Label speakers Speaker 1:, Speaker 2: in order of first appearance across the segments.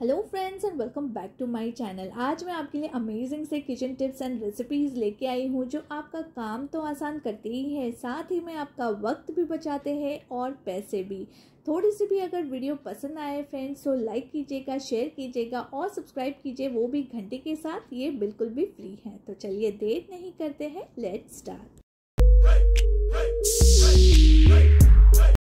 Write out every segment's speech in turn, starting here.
Speaker 1: Hello friends and welcome back to my channel आज मैं आपके लिए अमेजिंग से किचन टिप्स एंड रेसिपीज़ लेके आई हूँ, जो आपका काम तो आसान करते ही है, साथ ही में आपका वक्त भी बचाते हैं और पैसे भी। थोड़ी सी भी अगर वीडियो पसंद आए फ्रेंड्स तो लाइक कीजिएगा शेयर कीजिएगा और सब्सक्राइब कीजिए, वो भी घंटे के साथ, ये बिल्कुल भी फ्री है। तो चलिए देर नहीं करते हैं लेट स्टार्ट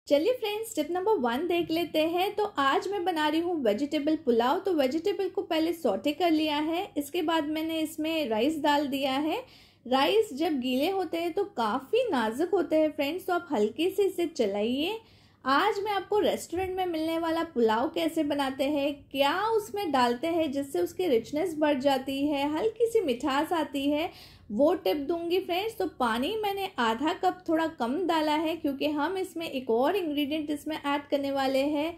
Speaker 1: चलिए फ्रेंड्स स्टेप नंबर वन देख लेते हैं। तो आज मैं बना रही हूँ वेजिटेबल पुलाव। तो वेजिटेबल को पहले सोटे कर लिया है। इसके बाद मैंने इसमें राइस डाल दिया है। राइस जब गीले होते हैं तो काफ़ी नाजुक होते हैं फ्रेंड्स तो आप हल्के से इसे चलाइए। आज मैं आपको रेस्टोरेंट में मिलने वाला पुलाव कैसे बनाते हैं, क्या उसमें डालते हैं जिससे उसकी रिचनेस बढ़ जाती है, हल्की सी मिठास आती है, वो टिप दूँगी फ्रेंड्स तो पानी मैंने आधा कप थोड़ा कम डाला है क्योंकि हम इसमें एक और इंग्रेडिएंट इसमें ऐड करने वाले हैं।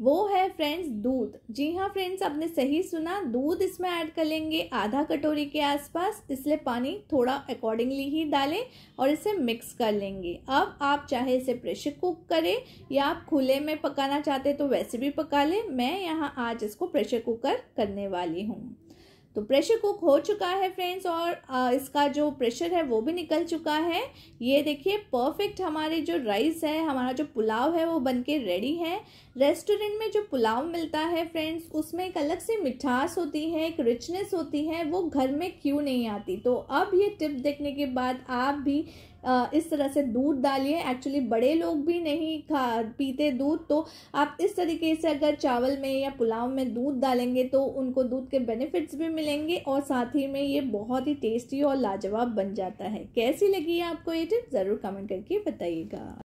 Speaker 1: वो है फ्रेंड्स दूध। जी हाँ फ्रेंड्स आपने सही सुना, दूध इसमें ऐड कर लेंगे, आधा कटोरी के आसपास, इसलिए पानी थोड़ा अकॉर्डिंगली ही डालें और इसे मिक्स कर लेंगे। अब आप चाहे इसे प्रेशर कुक करें, या आप खुले में पकाना चाहते तो वैसे भी पका लें। मैं यहाँ आज इसको प्रेशर कुकर करने वाली हूँ। तो प्रेशर कुक हो चुका है फ्रेंड्स और इसका जो प्रेशर है वो भी निकल चुका है। ये देखिए परफेक्ट हमारे जो राइस है, हमारा जो पुलाव है वो बन के रेडी है। रेस्टोरेंट में जो पुलाव मिलता है फ्रेंड्स उसमें एक अलग से मिठास होती है, एक रिचनेस होती है, वो घर में क्यों नहीं आती? तो अब ये टिप देखने के बाद आप भी इस तरह से दूध डालिए। एक्चुअली बड़े लोग भी नहीं खा, पीते दूध तो आप इस तरीके से अगर चावल में या पुलाव में दूध डालेंगे तो उनको दूध के बेनिफिट्स भी मिलेंगे और साथ ही में ये बहुत ही टेस्टी और लाजवाब बन जाता है। कैसी लगी है आपको ये टिप ज़रूर कमेंट करके बताइएगा।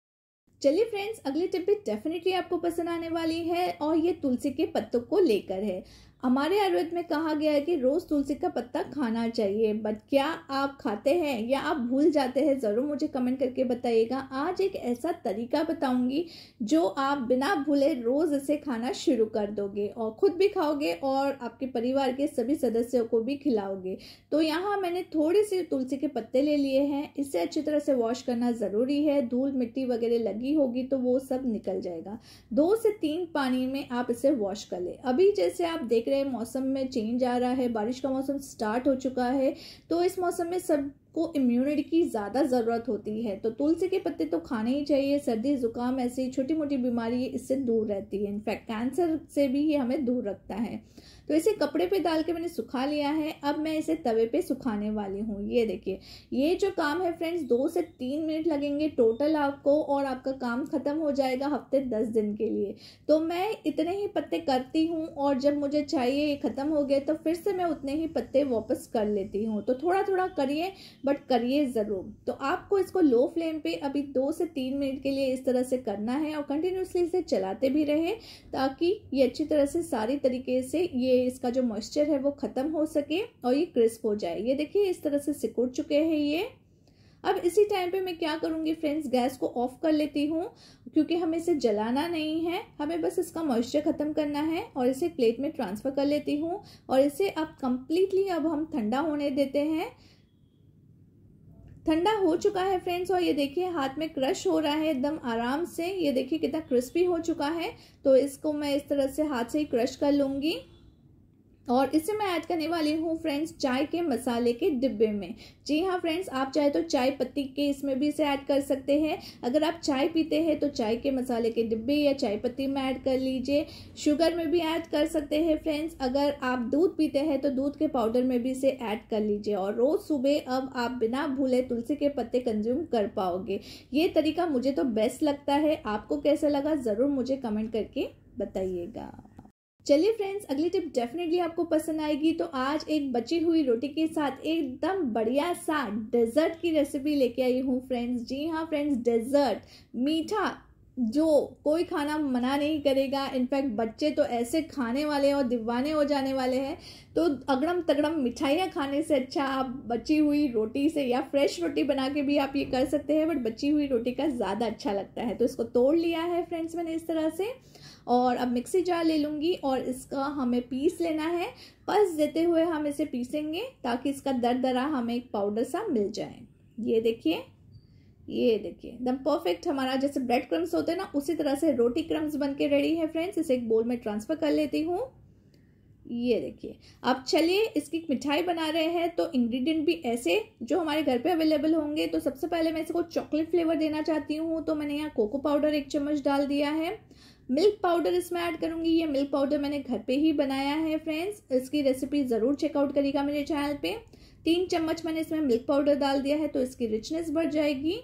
Speaker 1: चलिए फ्रेंड्स अगली टिप भी डेफिनेटली आपको पसंद आने वाली है और ये तुलसी के पत्तों को लेकर है। हमारे आयुर्वेद में कहा गया है कि रोज़ तुलसी का पत्ता खाना चाहिए बट क्या आप खाते हैं या आप भूल जाते हैं? ज़रूर मुझे कमेंट करके बताइएगा। आज एक ऐसा तरीका बताऊँगी जो आप बिना भूले रोज़ इसे खाना शुरू कर दोगे और ख़ुद भी खाओगे और आपके परिवार के सभी सदस्यों को भी खिलाओगे। तो यहाँ मैंने थोड़ी सी तुलसी के पत्ते ले लिए हैं। इसे अच्छी तरह से वॉश करना ज़रूरी है। धूल मिट्टी वगैरह लगी होगी तो वो सब निकल जाएगा। दो से तीन पानी में आप इसे वॉश कर ले। अभी जैसे आप देख रहे हैं, मौसम में चेंज आ रहा है, बारिश का मौसम स्टार्ट हो चुका है। तो इस मौसम में सब को इम्यूनिटी की ज़्यादा ज़रूरत होती है। तो तुलसी के पत्ते तो खाने ही चाहिए, सर्दी, ज़ुकाम, ऐसी छोटी मोटी बीमारी इससे दूर रहती है। इनफैक्ट कैंसर से भी ये हमें दूर रखता है। तो इसे कपड़े पे डाल के मैंने सुखा लिया है। अब मैं इसे तवे पे सुखाने वाली हूँ। ये देखिए, ये जो काम है फ्रेंड्स दो से तीन मिनट लगेंगे टोटल आपको और आपका काम खत्म हो जाएगा हफ़्ते दस दिन के लिए। तो मैं इतने ही पत्ते करती हूँ और जब मुझे चाहिए, ये ख़त्म हो गए तो फिर से मैं उतने ही पत्ते वापस कर लेती हूँ। तो थोड़ा थोड़ा करिए बट करिए ज़रूर। तो आपको इसको लो फ्लेम पे अभी दो से तीन मिनट के लिए इस तरह से करना है और कंटिन्यूसली इसे चलाते भी रहे ताकि ये अच्छी तरह से सारी तरीके से ये इसका जो मॉइस्चर है वो ख़त्म हो सके और ये क्रिस्प हो जाए। ये देखिए, इस तरह से सिकुड़ चुके हैं ये। अब इसी टाइम पे मैं क्या करूँगी फ्रेंड्स गैस को ऑफ़ कर लेती हूँ क्योंकि हमें इसे जलाना नहीं है। हमें बस इसका मॉइस्चर ख़त्म करना है और इसे प्लेट में ट्रांसफ़र कर लेती हूँ और इसे अब कम्प्लीटली अब हम ठंडा होने देते हैं। ठंडा हो चुका है फ्रेंड्स और ये देखिए, हाथ में क्रश हो रहा है एकदम आराम से। ये देखिए कितना क्रिस्पी हो चुका है तो इसको मैं इस तरह से हाथ से ही क्रश कर लूँगी। और इसे मैं ऐड करने वाली हूँ फ्रेंड्स चाय के मसाले के डिब्बे में। जी हाँ फ्रेंड्स, आप चाहे तो चाय पत्ती के इसमें भी इसे ऐड कर सकते हैं। अगर आप चाय पीते हैं तो चाय के मसाले के डिब्बे या चाय पत्ती में ऐड कर लीजिए। शुगर में भी ऐड कर सकते हैं फ्रेंड्स। अगर आप दूध पीते हैं तो दूध के पाउडर में भी इसे ऐड कर लीजिए और रोज़ सुबह अब आप बिना भूले तुलसी के पत्ते कंज्यूम कर पाओगे। ये तरीका मुझे तो बेस्ट लगता है। आपको कैसा लगा ज़रूर मुझे कमेंट करके बताइएगा। चलिए फ्रेंड्स अगली टिप डेफिनेटली आपको पसंद आएगी। तो आज एक बची हुई रोटी के साथ एकदम बढ़िया सा डेजर्ट की रेसिपी लेके आई हूँ फ्रेंड्स जी हाँ फ्रेंड्स डेजर्ट मीठा, जो कोई खाना मना नहीं करेगा। इनफैक्ट बच्चे तो ऐसे खाने वाले और दीवाने हो जाने वाले हैं। तो अगड़म तगड़म मिठाइयाँ खाने से अच्छा आप बची हुई रोटी से या फ्रेश रोटी बना के भी आप ये कर सकते हैं बट बची हुई रोटी का ज़्यादा अच्छा लगता है। तो इसको तोड़ लिया है फ्रेंड्स मैंने इस तरह से। और अब मिक्सी जार ले लूँगी और इसका हमें पीस लेना है। पस देते हुए हम इसे पीसेंगे ताकि इसका दर दरा हमें एक पाउडर सा मिल जाए। ये देखिए ये देखिए, एकदम परफेक्ट हमारा जैसे ब्रेड क्रम्स होते हैं ना, उसी तरह से रोटी क्रम्स बन के रेडी है फ्रेंड्स इसे एक बोल में ट्रांसफ़र कर लेती हूँ। ये देखिए, अब चलिए इसकी मिठाई बना रहे हैं तो इंग्रेडिएंट भी ऐसे जो हमारे घर पे अवेलेबल होंगे। तो सबसे पहले मैं इसको चॉकलेट फ्लेवर देना चाहती हूँ तो मैंने यहाँ कोको पाउडर एक चम्मच डाल दिया है। मिल्क पाउडर इसमें ऐड करूँगी। ये मिल्क पाउडर मैंने घर पे ही बनाया है फ्रेंड्स इसकी रेसिपी ज़रूर चेकआउट करिएगा मेरे चैनल पे। तीन चम्मच मैंने इसमें मिल्क पाउडर डाल दिया है तो इसकी रिचनेस बढ़ जाएगी।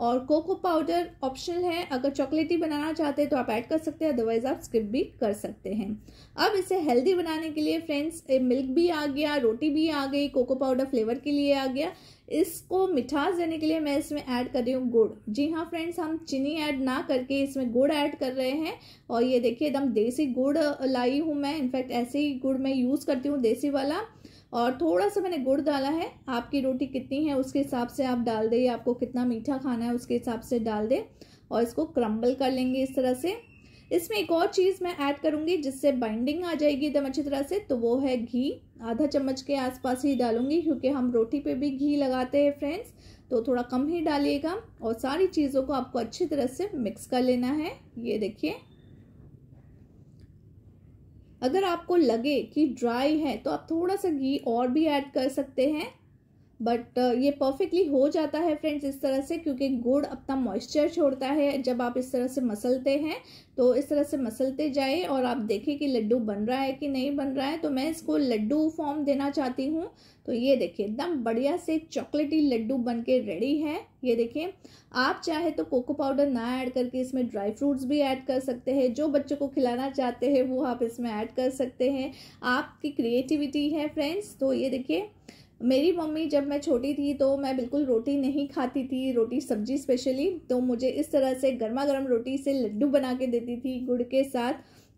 Speaker 1: और कोको पाउडर ऑप्शनल है। अगर चॉकलेटी बनाना चाहते हैं तो आप ऐड कर सकते हैं अदरवाइज़ आप स्किप भी कर सकते हैं। अब इसे हेल्दी बनाने के लिए फ्रेंड्स मिल्क भी आ गया, रोटी भी आ गई, कोको पाउडर फ्लेवर के लिए आ गया। इसको मिठास देने के लिए मैं इसमें ऐड कर रही हूँ गुड़। जी हाँ फ्रेंड्स, हम चीनी ऐड ना करके इसमें गुड़ ऐड कर रहे हैं। और ये देखिए, एकदम देसी गुड़ लाई हूँ मैं। इनफैक्ट ऐसे ही गुड़ मैं यूज़ करती हूँ, देसी वाला। और थोड़ा सा मैंने गुड़ डाला है। आपकी रोटी कितनी है, उसके हिसाब से आप डाल दें आपको कितना मीठा खाना है, उसके हिसाब से डाल दें और इसको क्रम्बल कर लेंगे इस तरह से। इसमें एक और चीज़ मैं ऐड करूँगी, जिससे बाइंडिंग आ जाएगी एकदम अच्छी तरह से तो वो है घी। आधा चम्मच के आसपास ही डालूँगी, क्योंकि हम रोटी पे भी घी लगाते हैं फ्रेंड्स तो थोड़ा कम ही डालिएगा और सारी चीज़ों को आपको अच्छी तरह से मिक्स कर लेना है। ये देखिए। अगर आपको लगे कि ड्राई है तो आप थोड़ा सा घी और भी ऐड कर सकते हैं। बट uh, ये परफेक्टली हो जाता है फ्रेंड्स इस तरह से क्योंकि गुड़ अपना मॉइस्चर छोड़ता है। जब आप इस तरह से मसलते हैं तो इस तरह से मसलते जाए और आप देखें कि लड्डू बन रहा है कि नहीं बन रहा है तो मैं इसको लड्डू फॉर्म देना चाहती हूँ। तो ये देखिए एकदम बढ़िया से चॉकलेटी लड्डू बन के रेडी है। ये देखिए आप चाहे तो कोको पाउडर ना ऐड करके इसमें ड्राई फ्रूट्स भी ऐड कर सकते हैं। जो बच्चों को खिलाना चाहते हैं वो आप इसमें ऐड कर सकते हैं। आपकी क्रिएटिविटी है फ्रेंड्स तो ये देखिए मेरी मम्मी जब मैं छोटी थी तो मैं बिल्कुल रोटी नहीं खाती थी, रोटी सब्ज़ी स्पेशली तो मुझे इस तरह से गर्मा गर्म रोटी से लड्डू बना के देती थी गुड़ के साथ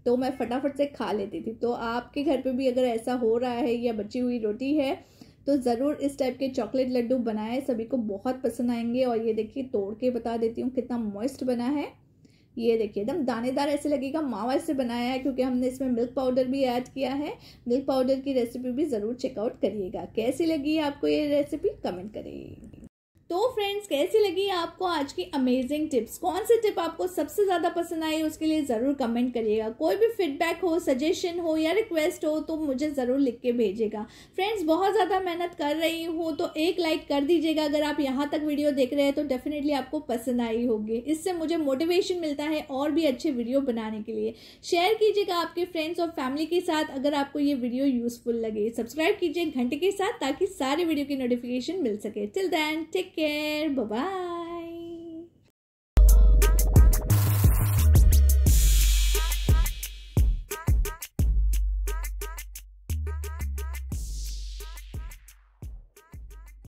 Speaker 1: तो मैं फटाफट से खा लेती थी। तो आपके घर पे भी अगर ऐसा हो रहा है या बची हुई रोटी है तो ज़रूर इस टाइप के चॉकलेट लड्डू बनाएँ, सभी को बहुत पसंद आएँगे और ये देखिए तोड़ के बता देती हूँ कितना मॉइस्ट बना है। ये देखिए, एकदम दानेदार ऐसे लगेगा, मावा से बनाया है क्योंकि हमने इसमें मिल्क पाउडर भी ऐड किया है। मिल्क पाउडर की रेसिपी भी ज़रूर चेकआउट करिएगा। कैसी लगी आपको ये रेसिपी कमेंट करिए तो फ्रेंड्स कैसी लगी आपको आज की अमेजिंग टिप्स कौन सी टिप आपको सबसे ज़्यादा पसंद आई, उसके लिए ज़रूर कमेंट करिएगा। कोई भी फीडबैक हो सजेशन हो या रिक्वेस्ट हो तो मुझे ज़रूर लिख के भेजिएगा। फ्रेंड्स बहुत ज़्यादा मेहनत कर रही हूँ तो एक लाइक कर दीजिएगा। अगर आप यहाँ तक वीडियो देख रहे हैं तो डेफिनेटली आपको पसंद आई होगी। इससे मुझे मोटिवेशन मिलता है और भी अच्छे वीडियो बनाने के लिए। शेयर कीजिएगा आपके फ्रेंड्स और फैमिली के साथ, अगर आपको ये वीडियो यूजफुल लगे। सब्सक्राइब कीजिए घंटे के साथ, ताकि सारे वीडियो की नोटिफिकेशन मिल सके। Till then take care. Bye bye.